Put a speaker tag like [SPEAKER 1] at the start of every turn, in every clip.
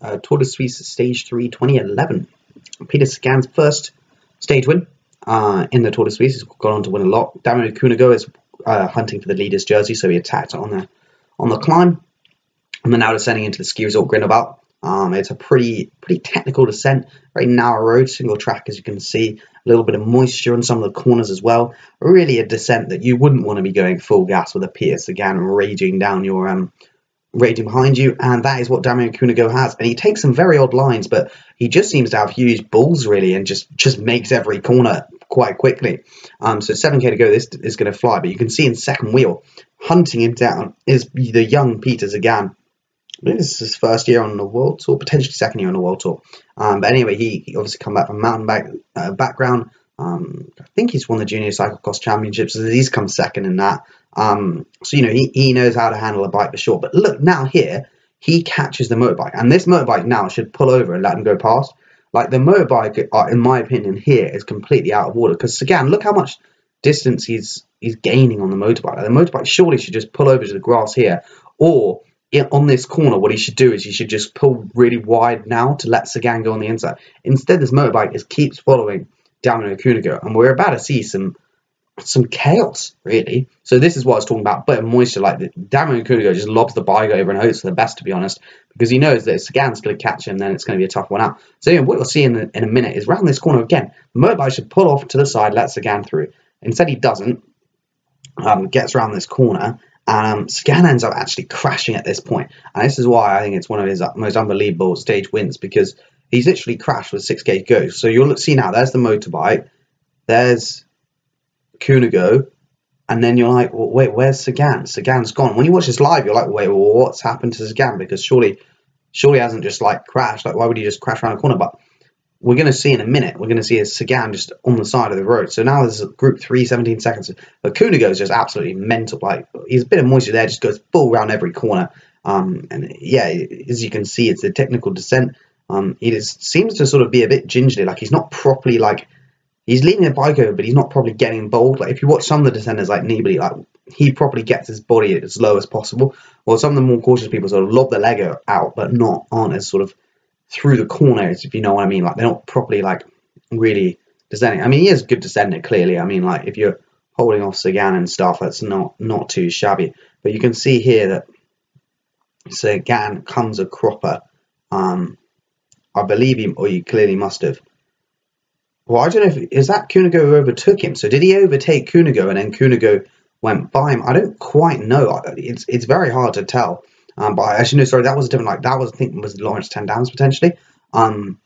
[SPEAKER 1] uh, Tour de Suisse Stage 3 2011. Peter Sagan's first stage win uh, in the Tour de Suisse. He's gone on to win a lot. Damian Cunego is uh, hunting for the leader's jersey, so he attacked on the on the climb. And then now descending into the ski resort Grindelwald. Um, it's a pretty pretty technical descent, very narrow road, single track as you can see, a little bit of moisture on some of the corners as well. Really a descent that you wouldn't want to be going full gas with a Peter Sagan raging down your um, raging behind you, and that is what Damian Cunego has. And he takes some very odd lines, but he just seems to have huge balls really, and just just makes every corner quite quickly. Um, so 7k to go, this is going to fly, but you can see in second wheel, hunting him down is the young Peter Sagan this is his first year on the world tour, potentially second year on the world tour. Um, but anyway, he, he, obviously come back from mountain bike uh, background. Um, I think he's won the junior cyclocross championships. So he's come second in that. Um, so you know he, he knows how to handle a bike for sure. But look now here, he catches the motorbike, and this motorbike now should pull over and let him go past. Like the motorbike, uh, in my opinion, here is completely out of order because Sagan, look how much distance he's he's gaining on the motorbike. Like the motorbike surely should just pull over to the grass here, or on this corner, what he should do is he should just pull really wide now to let Sagan go on the inside. Instead, this motorbike just keeps following Damian Cunego, and we're about to see some some chaos, really. So this is what I was talking about, but moisture. Like Damian Cunego just lobs the bike over and hopes for the best, to be honest, because he knows that Sagan's going to catch him, then it's going to be a tough one out. So what you'll see in, the, in a minute is round this corner again, motorbike should pull off to the side, let Sagan through. Instead, he doesn't. Um, gets around this corner um, Sagan ends up actually crashing at this point. and this is why I think it's one of his most unbelievable stage wins because he's literally crashed with six gauge go. So you'll see now. There's the motorbike. There's Cunego, and then you're like, well, wait, where's Sagan? Sagan's gone. When you watch this live, you're like, wait, well, what's happened to Sagan? Because surely, surely hasn't just like crashed. Like, why would he just crash around a corner? But we're going to see in a minute, we're going to see a Sagan just on the side of the road. So now there's group three, 17 seconds. But Cunego is just absolutely mental. Like, he's a bit of moisture there, just goes full around every corner. Um, and yeah, as you can see, it's a technical descent. Um, he just seems to sort of be a bit gingerly. Like, he's not properly, like, he's leaning the bike over, but he's not probably getting bold. Like, if you watch some of the descenders, like Nibali, like, he probably gets his body as low as possible. Or some of the more cautious people sort of lob the leg out, but not, aren't as sort of through the corners, if you know what I mean. Like they're not properly like really descending. I mean, he is good descender clearly. I mean, like if you're holding off Sagan and stuff, that's not not too shabby. But you can see here that Sagan comes a cropper. Um, I believe him, or you clearly must have. Well, I don't know if is that who overtook him. So did he overtake Cunego and then Cunego went by him? I don't quite know. It's it's very hard to tell. Um, but I actually, no, sorry, that was different. Like that was I think was Laurens ten Dams potentially. Um,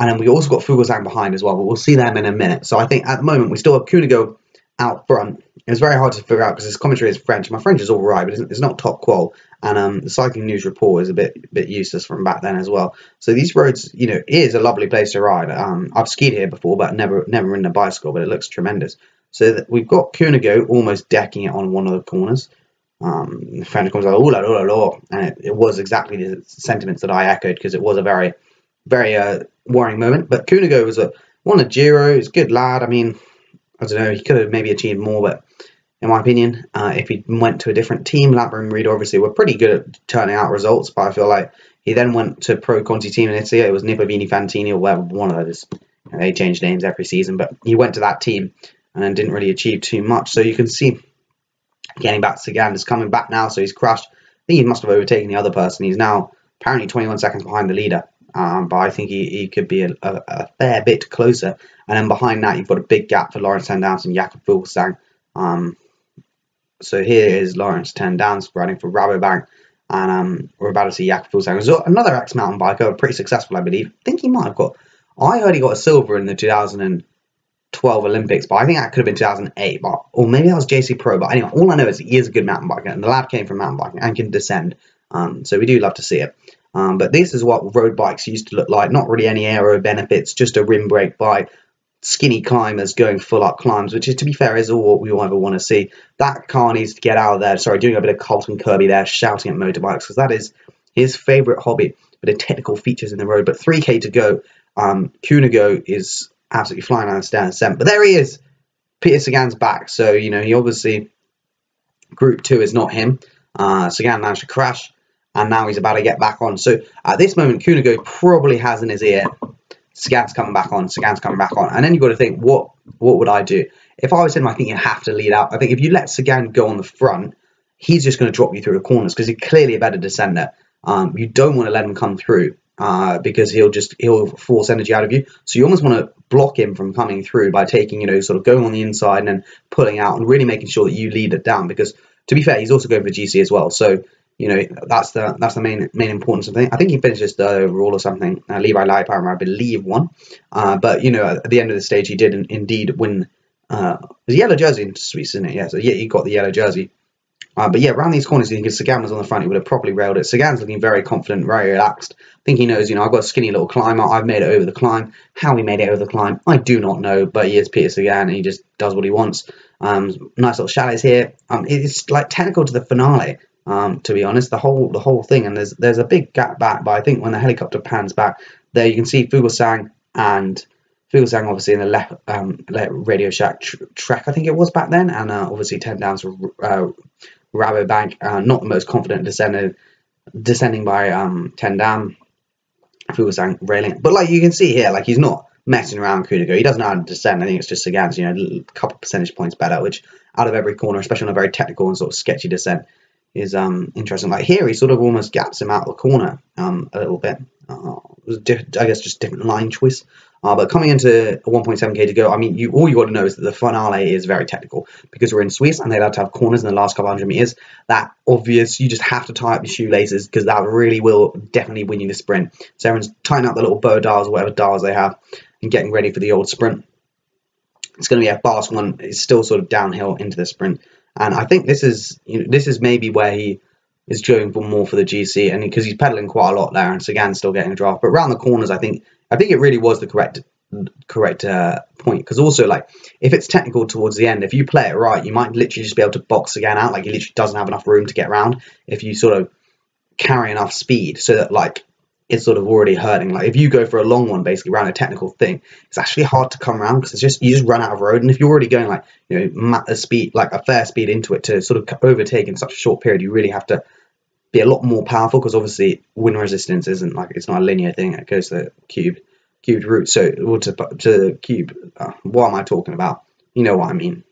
[SPEAKER 1] and then we also got Fuglsang behind as well, but we'll see them in a minute. So I think at the moment we still have Cunego out front. It was very hard to figure out because his commentary is French. My French is all right, but it's, it's not top qual. And um, the Cycling News report is a bit bit useless from back then as well. So these roads, you know, is a lovely place to ride. Um, I've skied here before, but never never ridden a bicycle, but it looks tremendous. So we've got Cunego almost decking it on one of the corners um, French comes like, oh la la la, and it, it, was exactly the sentiments that I echoed because it was a very, very uh, worrying moment. But Cunego was a won a Giro. He's a good lad. I mean, I don't know, he could have maybe achieved more, but in my opinion, uh, if he went to a different team, Lampre-Merida obviously were pretty good at turning out results. But I feel like he then went to pro Conti team in Italy. It was Nippo-Vini Fantini or whatever, one of those. they change names every season, but he went to that team and didn't really achieve too much. So you can see getting back to Sagan is coming back now, so he's crashed. I think he must have overtaken the other person. He's now apparently 21 seconds behind the leader, um, but I think he, he could be a, a, a, fair bit closer. And then behind that, you've got a big gap for Laurens ten Dams and Jakob Fuglsang. Um, so here is Laurens ten Dams riding for Rabobank, and um, we're about to see Jakob Fuglsang. So another ex-mountain biker, pretty successful, I believe. I think he might have got. I heard he got a silver in the 2012 Olympics, but I think that could have been 2008, but or maybe that was JC Pro. But anyway, all I know is he is a good mountain biker, and the lad came from mountain biking and can descend. Um, so we do love to see it. Um, but this is what road bikes used to look like. Not really any aero benefits, just a rim brake bike, skinny climbers going full up climbs, which is, to be fair, is all what we ever want to see. That car needs to get out of there. Sorry, doing a bit of Carlton Kirby there, shouting at motorbikes, because that is his favourite hobby. But the technical features in the road. But 3K to go. Um, Cunego is absolutely flying down the descent. But there he is. Peter Sagan's back. So, you know, he obviously, group two is not him. Uh, Sagan managed to crash. And now he's about to get back on. So at this moment, Cunego probably has in his ear, Sagan's coming back on, Sagan's coming back on. And then you've got to think, what what would I do? If I was him, I think you have to lead out. I think if you let Sagan go on the front, he's just going to drop you through the corners because he's clearly a better descender. Um, you don't want to let him come through uh, because he'll just he'll force energy out of you. So you almost want to block him from coming through by taking you know sort of going on the inside and then pulling out and really making sure that you lead it down. Because to be fair, he's also going for GC as well. So you know that's the that's the main main importance of thing. I think he finishes third overall or something. Uh, Levi Leipheimer, I believe, won. Uh, but you know at the end of the stage, he did in, indeed win. Uh, the yellow jersey in Swiss, isn't it? Yeah, so yeah, he got the yellow jersey. Uh, but yeah, around these corners, you think if Sagan was on the front, he would have properly railed it. Sagan's looking very confident, very relaxed. I think he knows, you know, I've got a skinny little climber. I've made it over the climb. How he made it over the climb, I do not know. But he is Peter Sagan, and he just does what he wants. Um, nice little chalets here. Um, it's like technical to the finale. Um, to be honest, the whole the whole thing, and there's there's a big gap back. But I think when the helicopter pans back, there you can see Fuglsang and Fuglsang obviously in the left, um, Radio Shack tr track, I think it was back then, and uh, obviously ten Dams uh, Rabobank, uh, not the most confident descending, descending by um, 10 down. Fuglsang railing, but like you can see here, like he's not messing around Cunego. He doesn't know how to descend. I think it's just Sagan's, you know, a couple percentage points better, which out of every corner, especially on a very technical and sort of sketchy descent, is um interesting. Like here, he sort of almost gaps him out of the corner um a little bit. Uh, I guess just different line choice. Uh, but coming into 1.7k to go, I mean, you all you got to know is that the finale is very technical because we're in Swiss and they like to have corners in the last couple hundred meters. That obvious, you just have to tie up your shoelaces because that really will definitely win you the sprint. So everyone's tying up the little bow dials, whatever dials they have, and getting ready for the old sprint. It's going to be a fast one. It's still sort of downhill into the sprint, and I think this is you know this is maybe where he is going for more for the GC, and because he's pedaling quite a lot there, and Sagan's still getting a draft. But around the corners, I think I think it really was the correct correct uh, point because also like if it's technical towards the end, if you play it right, you might literally just be able to box Sagan out. Like he literally doesn't have enough room to get around if you sort of carry enough speed so that like it's sort of already hurting. Like if you go for a long one, basically around a technical thing, it's actually hard to come around because it's just you just run out of road. And if you're already going like you know a speed like a fair speed into it to sort of overtake in such a short period, you really have to be a lot more powerful because obviously wind resistance isn't like it's not a linear thing. It goes to cubed cubed root. So or to to cube. Uh, what am I talking about? You know what I mean.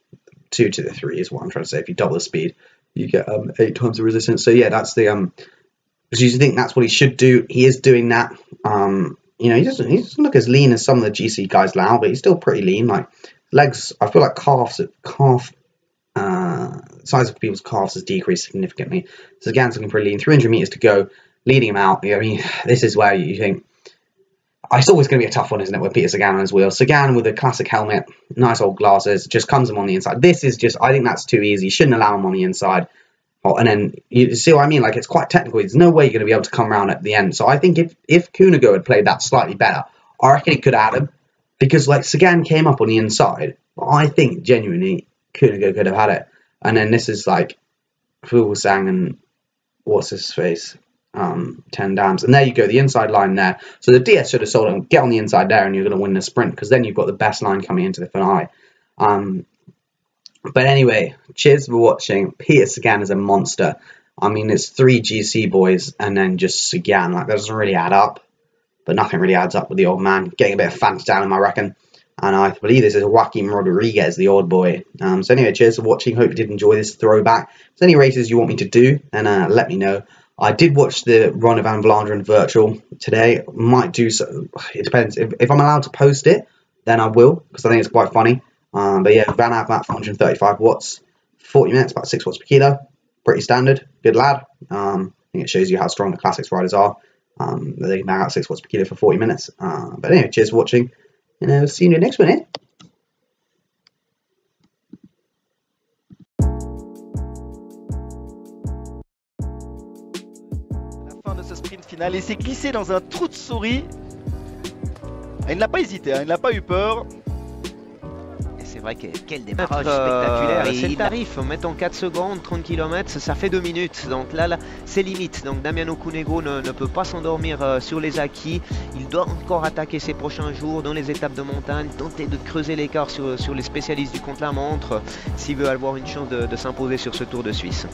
[SPEAKER 1] Two to the three is what I'm trying to say. If you double the speed, you get um, eight times the resistance. So yeah, that's the um. Because you think that's what he should do. He is doing that. Um, you know, he doesn't he doesn't look as lean as some of the GC guys now, but he's still pretty lean. Like legs, I feel like calves calf uh, size of people's calves has decreased significantly. So Sagan's looking pretty lean. 300 meters to go, leading him out. I mean, this is where you think it's always going to be a tough one, isn't it, with Peter Sagan on his wheel. Sagan with a classic helmet, nice old glasses, just comes him on the inside. This is just, I think that's too easy. Shouldn't allow him on the inside. And then, you see what I mean? Like, it's quite technical. There's no way you're going to be able to come around at the end. So I think if, if Cunego had played that slightly better, I reckon it could add him. Because, like, Sagan came up on the inside. I think, genuinely, Cunego could have had it. And then this is, like, Fuglsang and what's his face? um, ten Dams. And there you go, the inside line there. So the DS should have sold him, get on the inside there and you're going to win the sprint because then you've got the best line coming into the finale. Um, but anyway, cheers for watching. Peter Sagan is a monster. I mean, it's three GC boys and then just Sagan. Like, that doesn't really add up. But nothing really adds up with the old man. Getting a bit of fans down him, I reckon. And I believe this is Joaquim Rodriguez, the old boy. Um, so anyway, cheers for watching. Hope you did enjoy this throwback. If there's any races you want me to do, then uh, let me know. I did watch the Ronde van Vlaanderen virtual today. Might do so. It depends. If, if I'm allowed to post it, then I will because I think it's quite funny. Um, but yeah, ran out Avermaet 435 watts, 40 minutes, about 6 watts per kilo. Pretty standard. Good lad. Um, I think it shows you how strong the classics riders are. Um, they can bang out 6 watts per kilo for 40 minutes. Uh, but anyway, cheers for watching. And I'll see you in the next one, eh?
[SPEAKER 2] S'est glissé dans un trou de souris. Il n'a pas hésité, hein, il n'a pas eu peur.
[SPEAKER 3] C'est vrai que quel démarrage spectaculaire. c'est le tarif, en mettant 4 secondes, 30 km, ça fait 2 minutes. Donc là, là c'est limite. Donc Damiano Cunego ne, ne peut pas s'endormir euh, sur les acquis. Il doit encore attaquer ces prochains jours dans les étapes de montagne, tenter de creuser l'écart sur, sur, les spécialistes du contre-la-montre s'il veut avoir une chance de, de s'imposer sur ce Tour de Suisse.